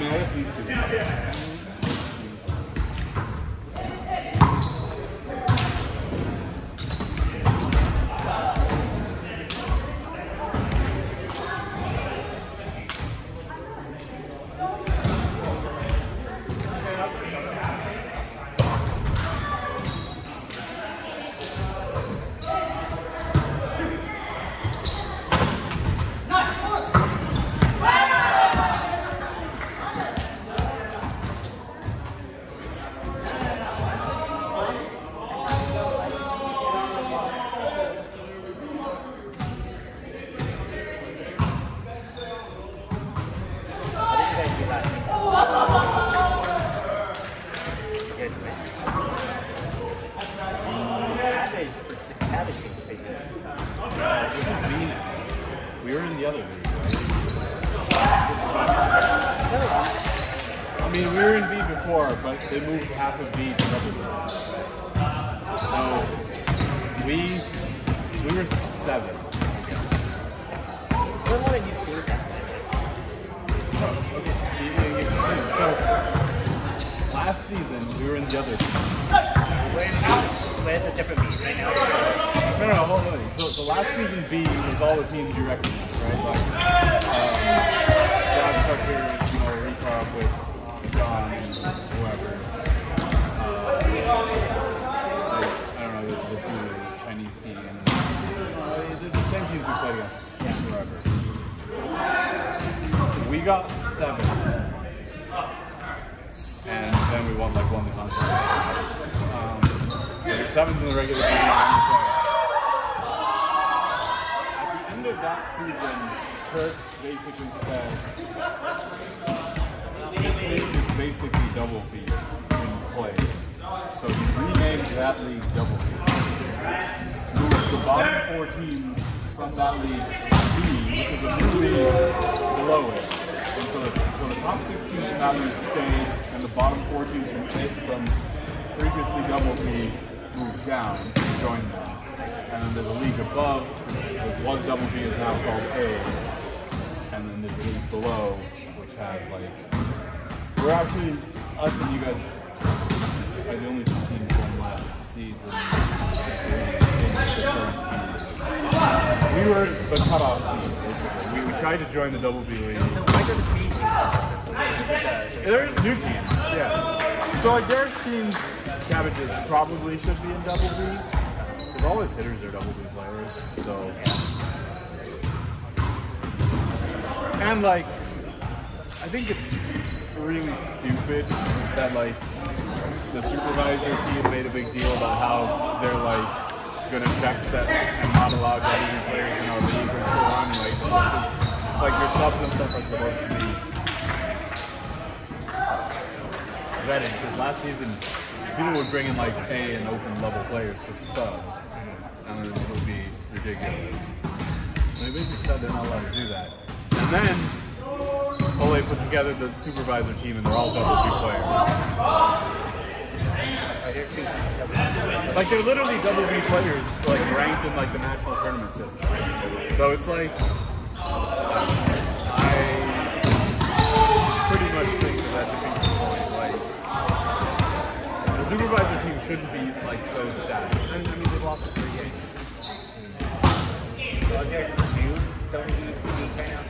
mean, I guess these two. What did you guys do last season? You guys win? This cabbage, the cabbage thing's pretty good. This is B now. We were in the other league. I mean, we were in B before, but they moved half of B to double B. So we we were seven. So last season we were in the other a different beat right now. No, no, no, on. So, so last season B was all the teams you recognize, right? Tucker, you know, with John whoever. I don't know, the, the Chinese team. Uh, the, the same teams we played against. Yeah. Whoever. We got seven. And then we won, like, won the contest. Um, were seventh in the regular season. At the end of that season, Kirk basically said, this league is basically double B in play. So he renamed that league double B. Moved the bottom four teams from that league to B, which is a new league below it. So the, top six teams from stayed, and the bottom four teams from, from previously double B moved down to join them. And then there's a league above, which was double B, is now called A. And then there's a league below, which has like, we're actually, us and you guys are the only two teams from last season. We were the cutoff team, basically. We, we tried to join the double B league. There's new teams, yeah. So like Derek's team, Cabbages probably should be in double B. Because all his hitters are double B players. So and like I think it's really stupid that like the supervisor team made a big deal about how they're like gonna check that and not double B players in our league and so on. Like like your subs and stuff are supposed to be vetted because last season people would bring in like A and open level players to the sub, and it would be ridiculous. They basically said they're not allowed to do that. And then Ole put together the supervisor team, and they're all double B players. Like they're literally double B players, like ranked in like the national tournament system. So it's like I pretty much think that that defeats the point. Like the supervisor team shouldn't be like so stacked. And I mean they've lost three games. Two double B right now?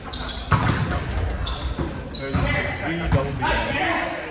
There's double B.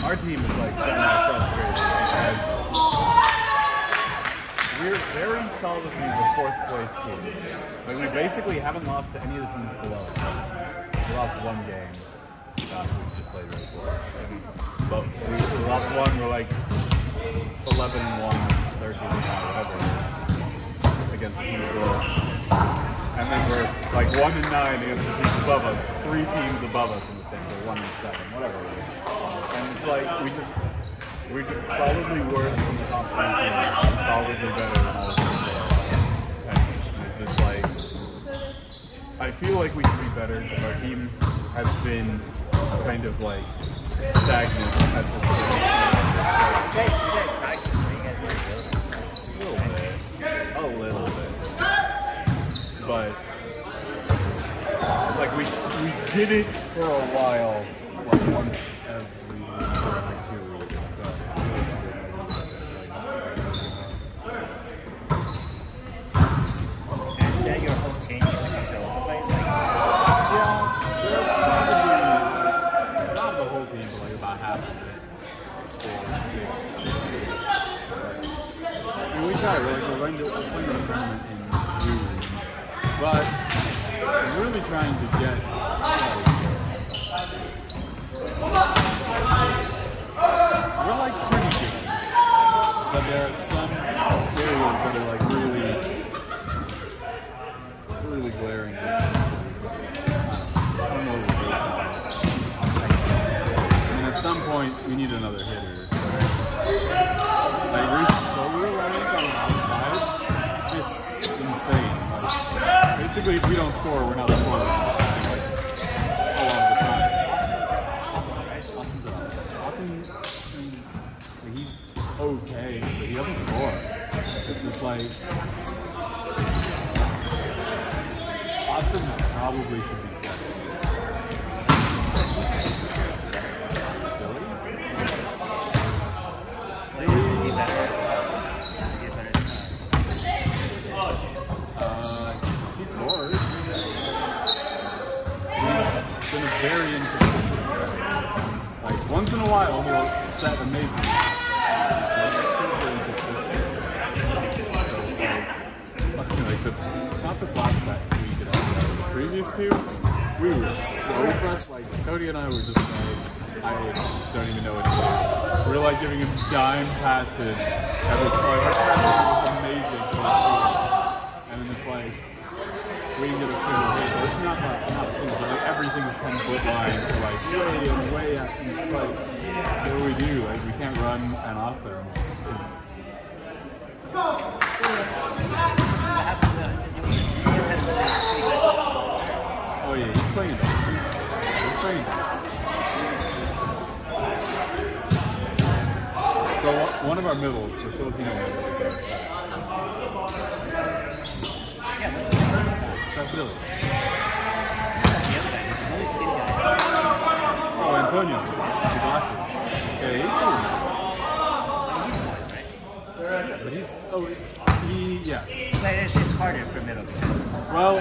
our team is like semi-frustrated because we're very solidly the fourth place team. Like we basically haven't lost to any of the teams below us. We lost one game. Uh, we just played really poor. But we, we lost one. We're like 11 and 1, 13 and 1, whatever it is, against the teams below us. And then we're like 1 and 9 against the teams above us, three teams above us in the same, or 1 and 7, whatever it is. It's like, we just, we're just solidly worse than the top 10 teams, and solidly better than all the. And it's just like, I feel like we should be better. Our team has been kind of like stagnant at this point. A little bit. A little bit. But like we we did it for a while, like once every week or every two weeks. But basically, And uh, your whole team used to control the place. Like, yeah, they're probably not the whole team, but like about half of it. Four, six, try. We're like we're playing a tournament in June, but we're really trying to get. We're like pretty good, but there are some areas that are like really, really glaring at some point, we need another hitter. Like, we're so reliant on outsides. It's insane. Basically, if we don't score, we're not scoring. A lot of the time. Austin's he's okay, but he doesn't score. It's just like Austin probably should be second. Billy? what do you see better? Is he better than us? Uh, he scores. He's been a very inconsistent setter. Like once in a while he'll set amazing. He's super inconsistent. So it's like, like the, not this last time we could have the previous two, we were so pressed. Like Cody and I were just like, I don't even know what to do. We were like giving him dime passes. Every, like, our passing was amazing for two. And then it's like, we didn't get a single hit. Like, not, not, not a single, but like everything was 10 foot line. We're like way and way out. And it's like, what do we do? Like, we can't run an offense. What happened to, to you? You guys had a pretty good Oh yeah, he's playing dice. He's playing dice. So one- of our middles, the Filipino middle, is outside. Yeah? That's Billy. The other guy, the really skinny guy. Oh, Antonio, the glasses. Yeah, he's cool. He scores, right? But he's oh he yeah. But it's, it's harder for middle Well,